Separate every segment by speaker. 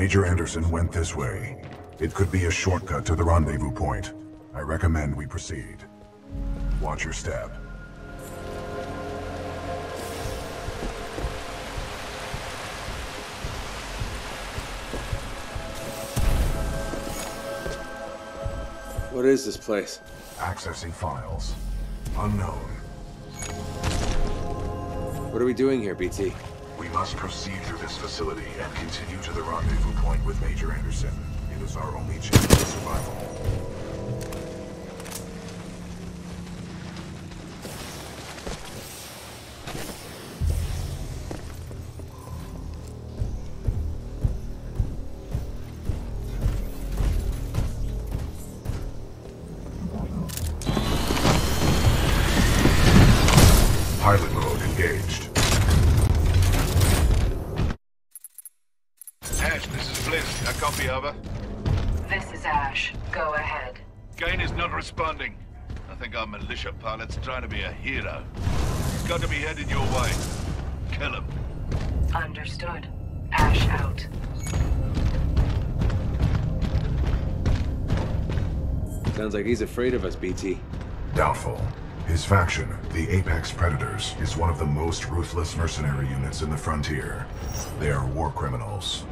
Speaker 1: Major Anderson went this way. It could be a shortcut to the rendezvous point. I recommend we proceed. Watch your step.
Speaker 2: What is this place?
Speaker 1: Accessing files. Unknown.
Speaker 2: What are we doing here, BT?
Speaker 1: We must proceed through this facility and continue to the rendezvous point with Major Anderson. It is our only chance of survival.
Speaker 3: Trying to be a hero. He's got to be headed your way. Kill him.
Speaker 4: Understood. Ash out.
Speaker 2: Sounds like he's afraid of us, BT.
Speaker 1: Doubtful. His faction, the Apex Predators, is one of the most ruthless mercenary units in the frontier. They are war criminals.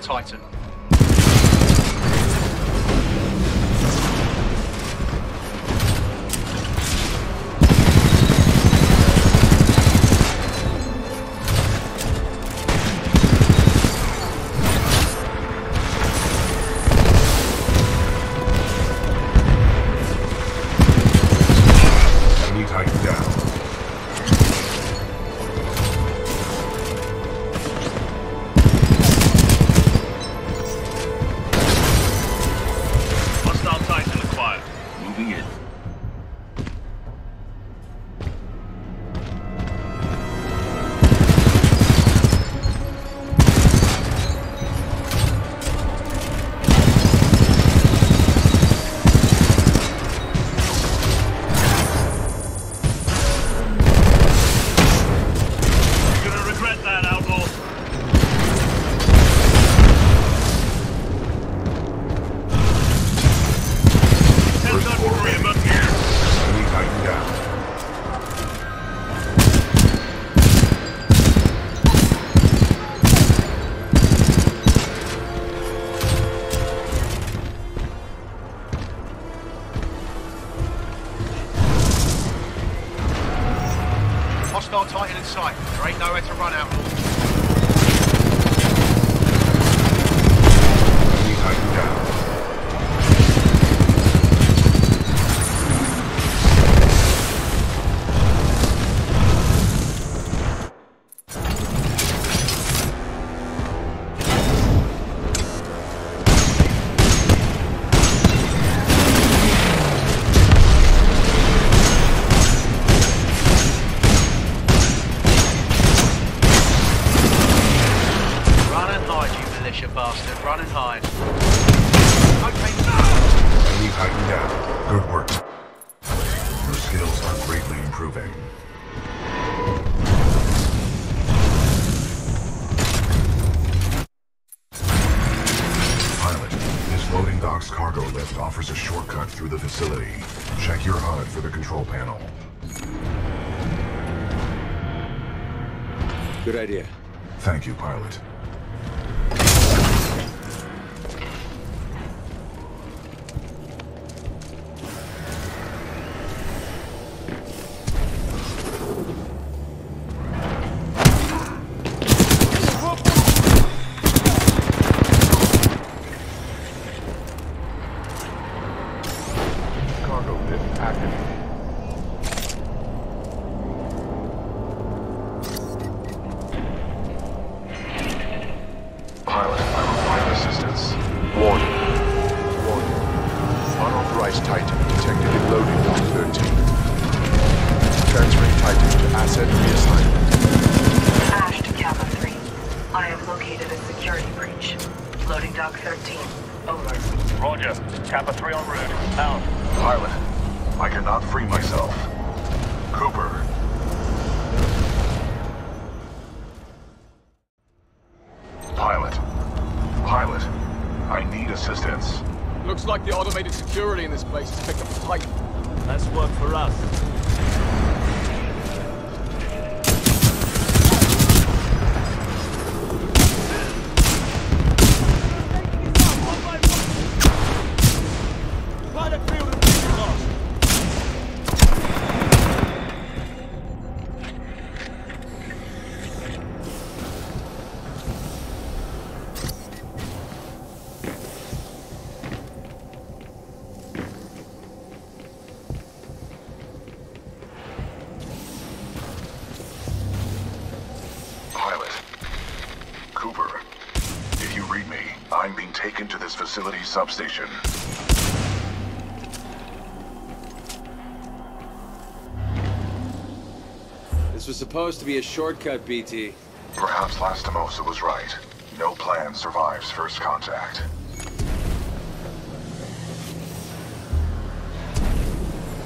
Speaker 5: Titan.
Speaker 6: Asset reassignment.
Speaker 4: Ash to Kappa 3. I have located a security breach. Loading dock 13. Over.
Speaker 5: Roger. Kappa 3 en route. Out.
Speaker 1: Pilot, I cannot free myself. Cooper. Pilot. Pilot. I need assistance.
Speaker 7: Looks like the automated security in this place has picked up a fight.
Speaker 5: That's work for us.
Speaker 1: Substation.
Speaker 2: This was supposed to be a shortcut, BT.
Speaker 1: Perhaps Lastimosa was right. No plan survives first contact.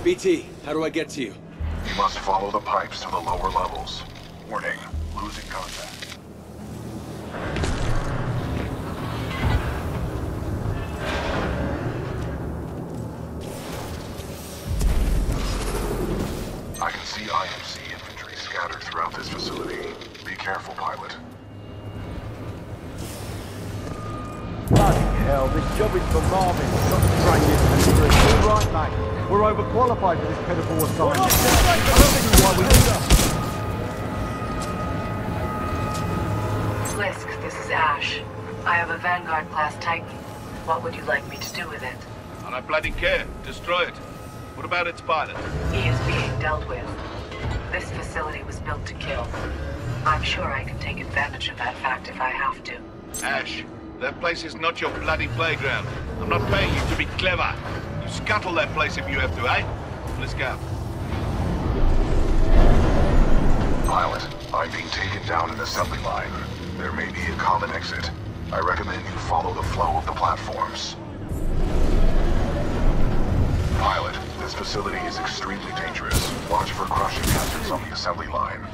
Speaker 2: BT, how do I get to you?
Speaker 1: You must follow the pipes to the lower levels. Warning, losing contact.
Speaker 8: Hell, this job is for Marvin. Got to train this and You're right, mate. We're overqualified for this pitiful assignment. I don't see why we do that.
Speaker 4: Blisk, this is Ash. I have a Vanguard class Titan. What would you like me to do with it?
Speaker 3: And I bloody care. Destroy it. What about its pilot?
Speaker 4: He is being dealt with. This facility was built to kill. I'm sure I can take advantage of that fact if I have to.
Speaker 3: Ash, that place is not your bloody playground. I'm not paying you to be clever. You scuttle that place if you have to, eh? Let's go.
Speaker 1: Pilot, I'm being taken down an assembly line. There may be a common exit. I recommend you follow the flow of the platforms. Pilot, this facility is extremely dangerous. Watch for crushing hazards on the assembly line.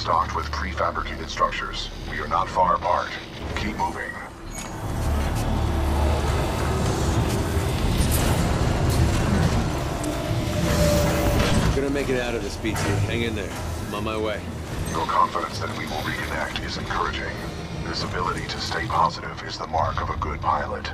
Speaker 1: Stocked with prefabricated structures. We are not far apart. Keep moving.
Speaker 2: Gonna make it out of this, BT. Hang in there. I'm on my way.
Speaker 1: Your confidence that we will reconnect is encouraging. This ability to stay positive is the mark of a good pilot.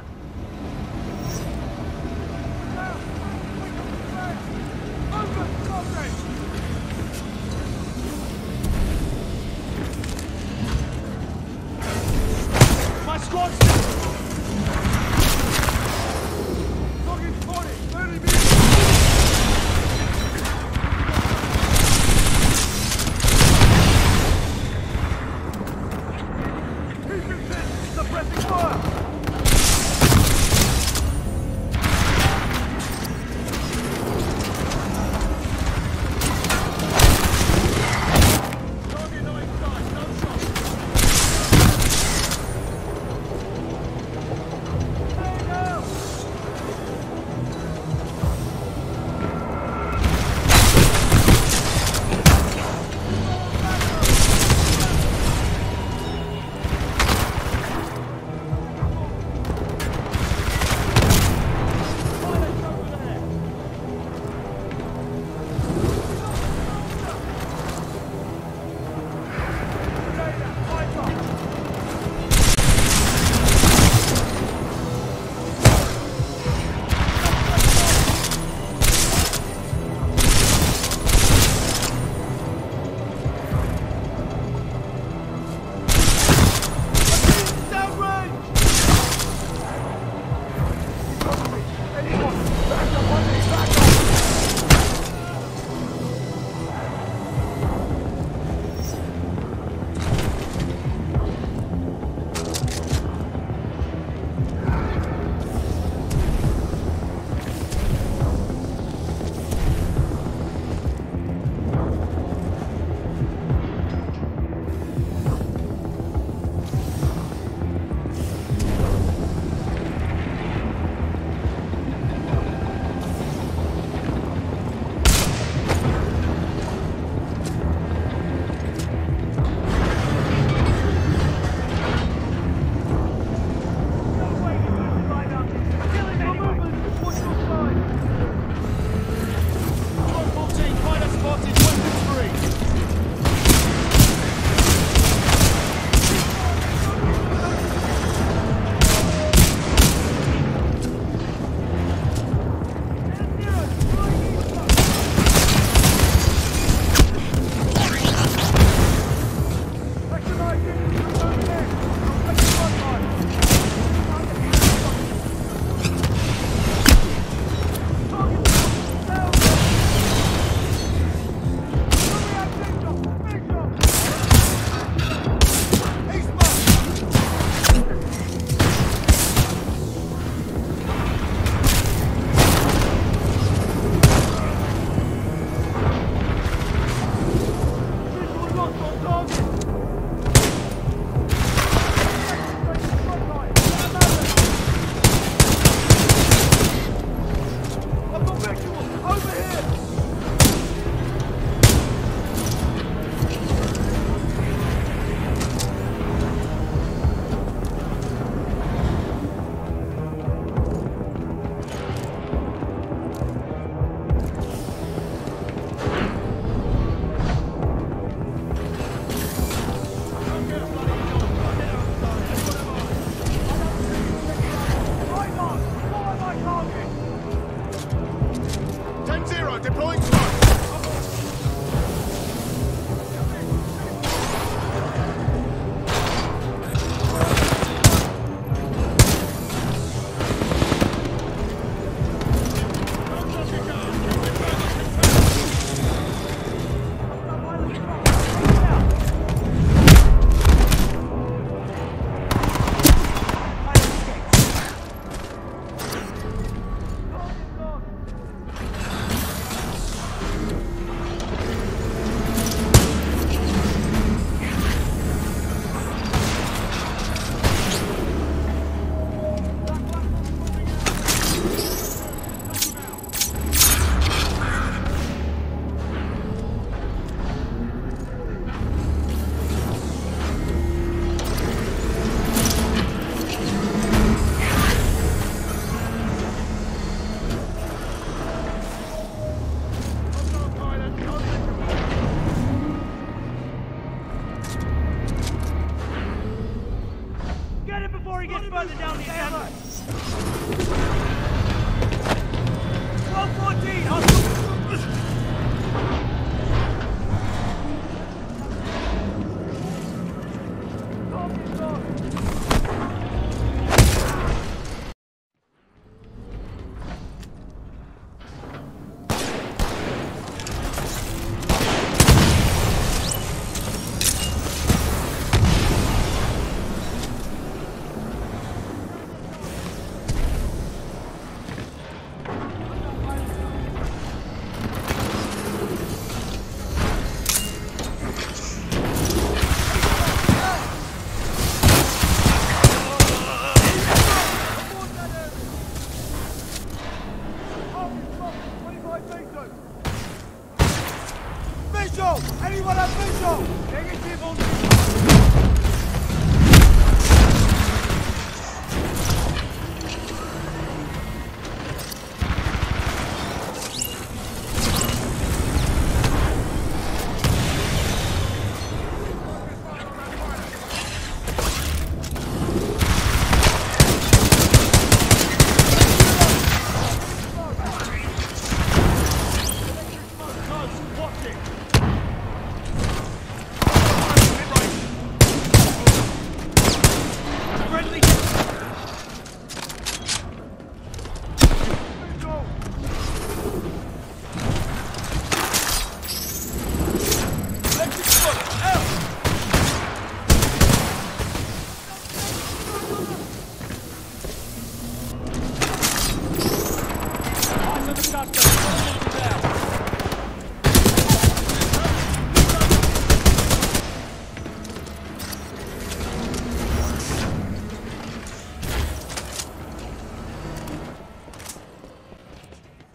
Speaker 9: Anyone have visual? Negative on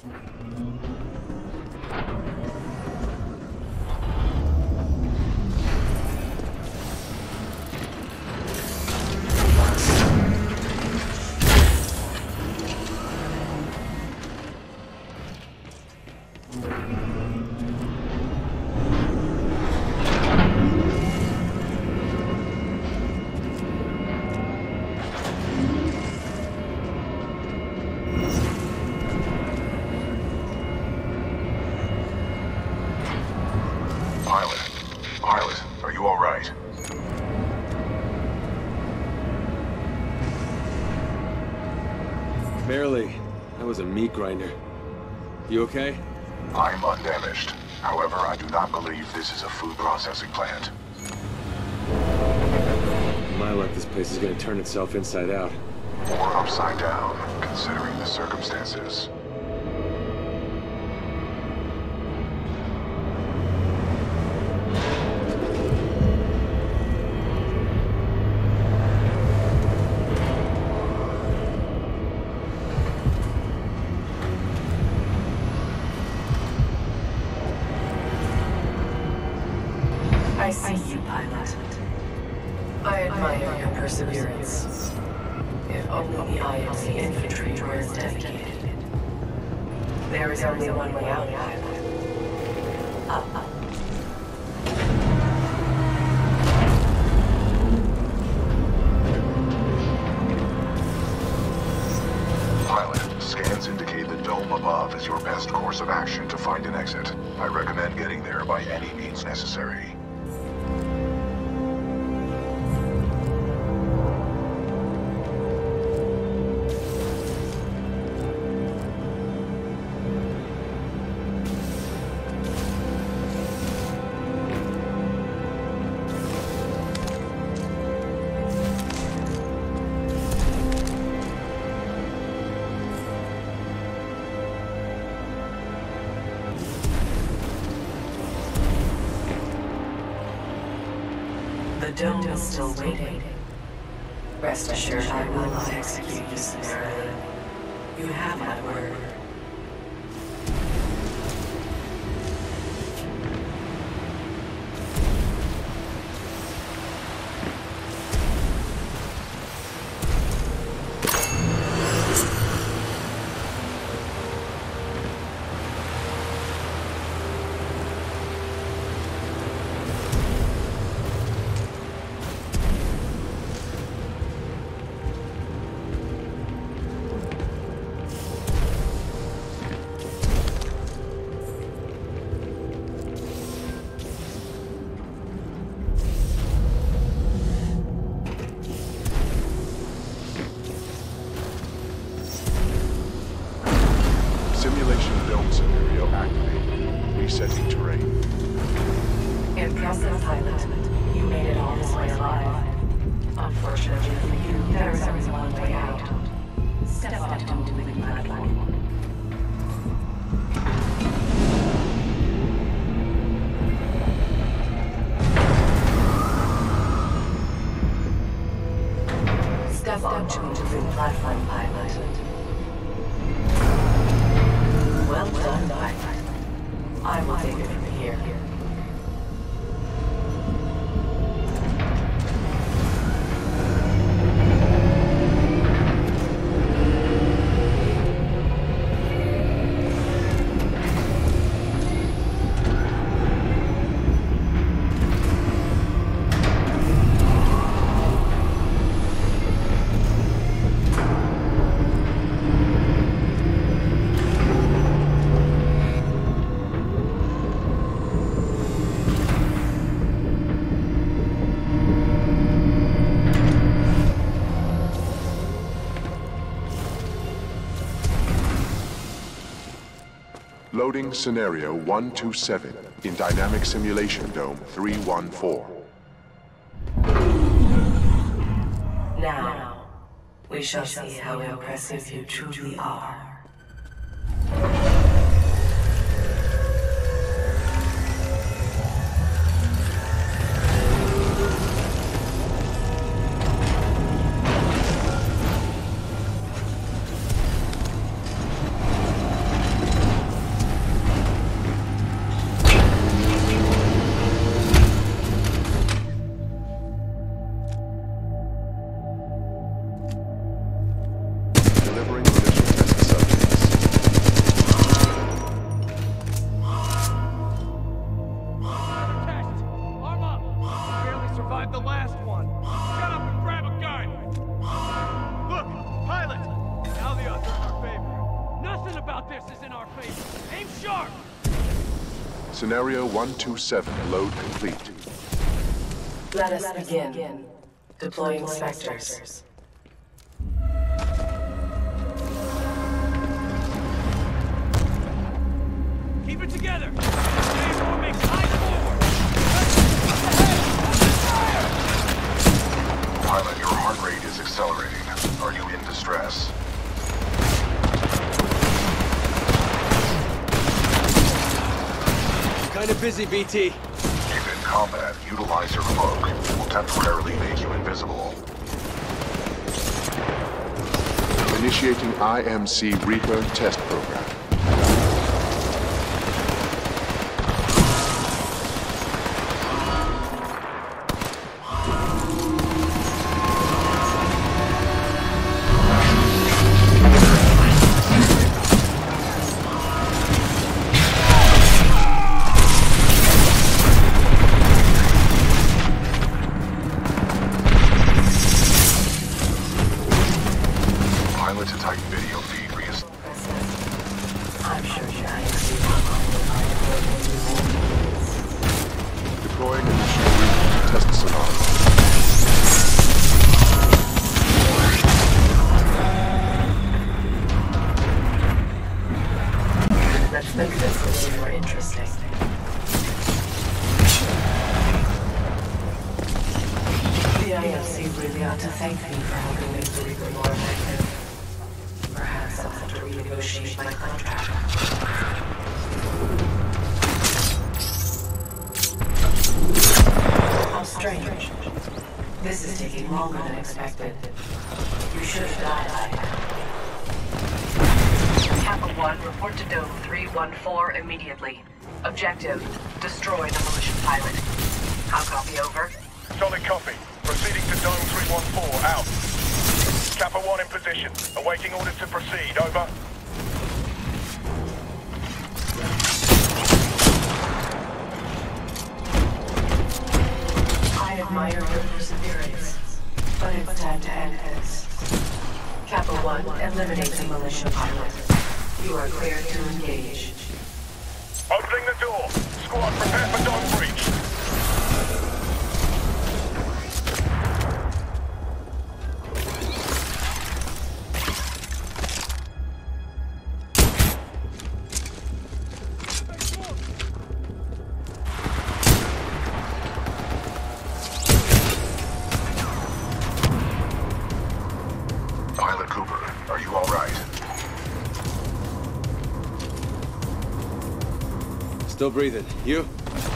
Speaker 2: Mm-hmm. Meat grinder. You okay?
Speaker 1: I'm undamaged. However, I do not believe this is a food processing plant.
Speaker 2: My luck, this place is gonna turn itself inside out.
Speaker 1: Or upside down, considering the circumstances.
Speaker 4: I see you, pilot. I admire your perseverance. If only the IMC infantry were as dedicated. There is only one way out, pilot. Up,
Speaker 1: dome is
Speaker 4: still waiting. Rest assured I will not execute you summarily.
Speaker 1: Loading scenario 127 in Dynamic Simulation Dome 314.
Speaker 9: Now, we shall see how impressive you truly are.
Speaker 1: Scenario 127 load complete.
Speaker 9: Let us begin. Deploying specters.
Speaker 2: Kinda BT.
Speaker 1: If in combat, utilize your cloak. Will temporarily make you invisible. Initiating IMC Reaper test program.
Speaker 4: 314 immediately. Objective, destroy the militia pilot. How copy over?
Speaker 10: Solid copy. Proceeding to Dome 314, out. Kappa 1 in position. Awaiting orders to proceed, over.
Speaker 9: I admire your perseverance, but it's time to end this. Kappa 1, eliminate the militia pilot. You are cleared to engage.
Speaker 10: Opening the door. Squad, prepare for dome breach.
Speaker 2: Breathing. You?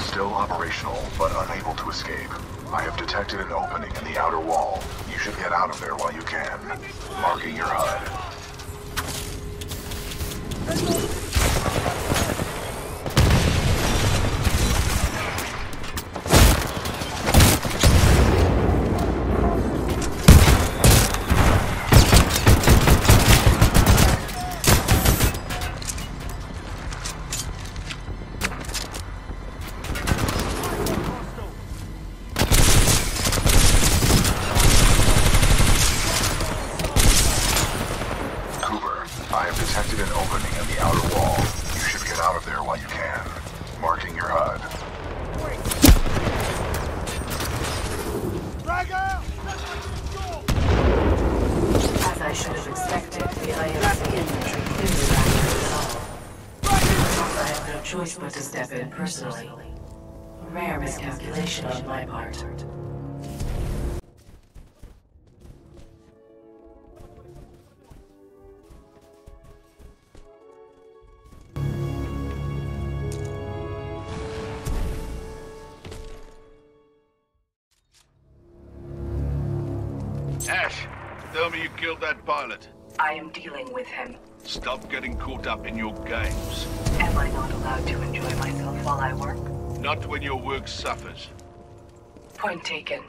Speaker 1: Still operational, but unable to escape. I have detected an opening in the outer wall. You should get out of there while you can. Marking your HUD.
Speaker 3: That pilot.
Speaker 4: I am dealing with him.
Speaker 3: Stop getting caught up in your games.
Speaker 4: Am I not allowed to enjoy myself while I work?
Speaker 3: Not when your work suffers.
Speaker 4: Point taken.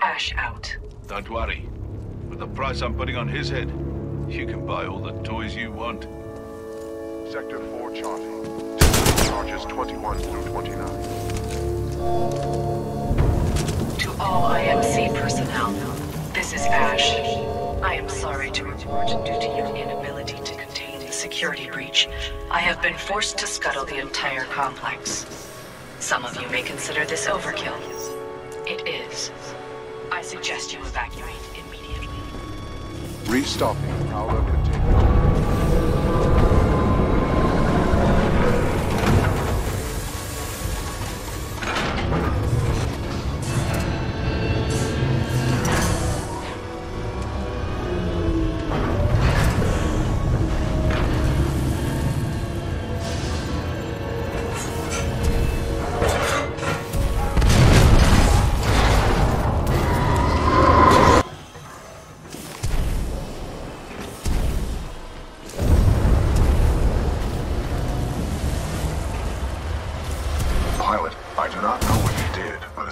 Speaker 4: Ash out.
Speaker 3: Don't worry. With the price I'm putting on his head, you can buy all the toys you want.
Speaker 1: Sector 4 charting. Charges 21 through 29.
Speaker 4: To all IMC personnel, this is Ash. I am sorry to report, due to your inability to contain the security breach, I have been forced to scuttle the entire complex. Some of you may consider this overkill. It is. I suggest you evacuate immediately.
Speaker 1: Restocking Paolo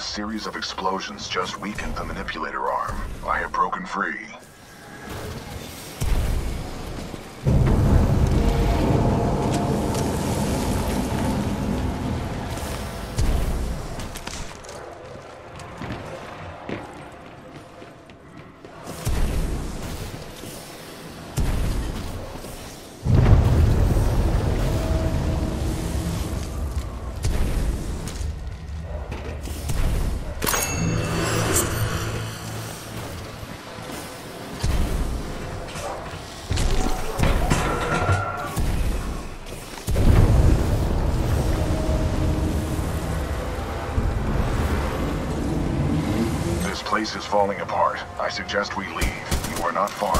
Speaker 1: series of explosions just weakened the manipulator arm. I have broken free. This is falling apart. I suggest we leave. You are not far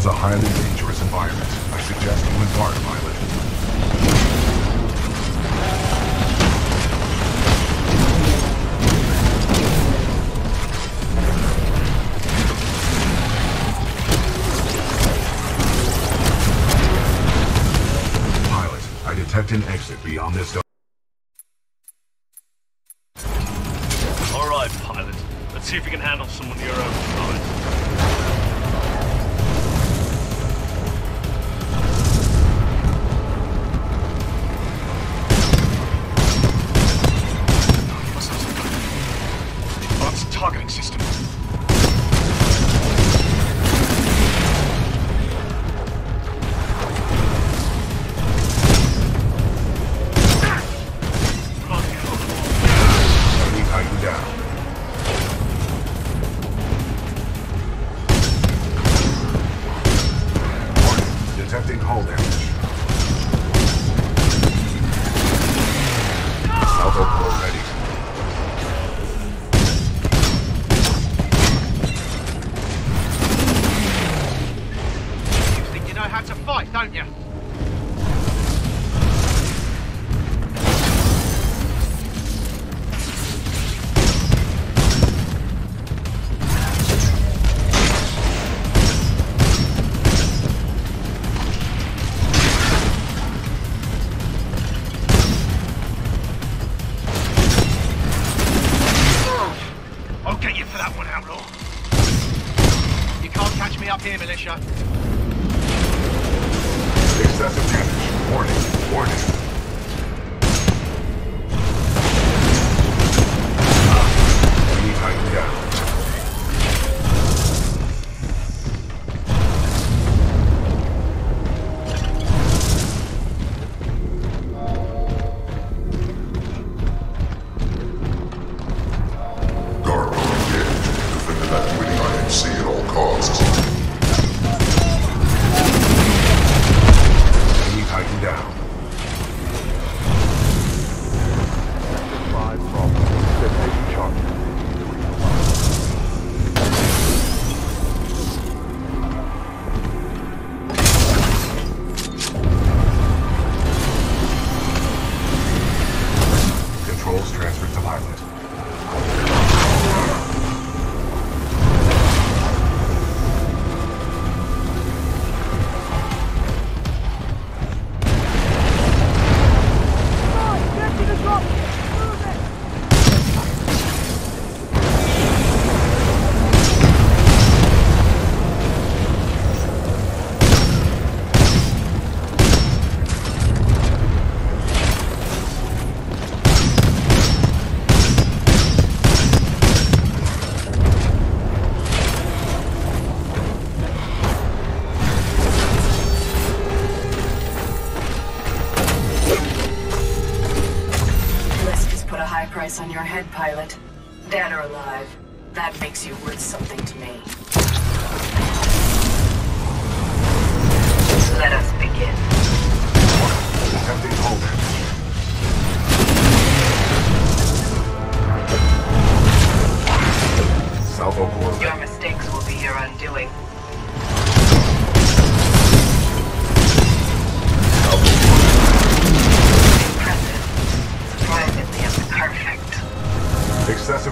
Speaker 1: is a highly dangerous environment. I suggest you embark, pilot. Pilot, I detect an exit beyond this door.
Speaker 11: All right, pilot. Let's see if you can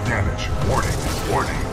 Speaker 1: damage. Warning, warning.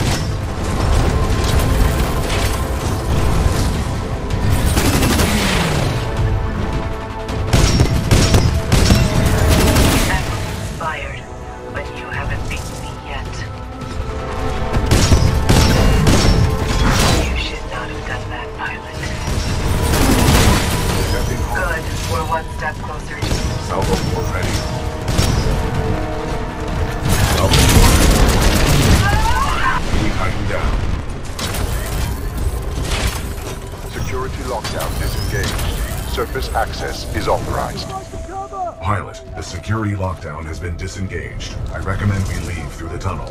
Speaker 1: lockdown has been disengaged. I recommend we leave through the tunnel.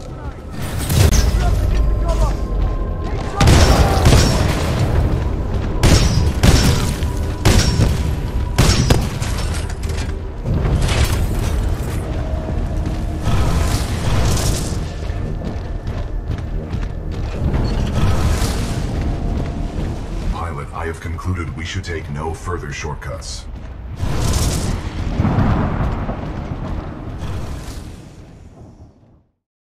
Speaker 1: Pilot, I have concluded we should take no further shortcuts.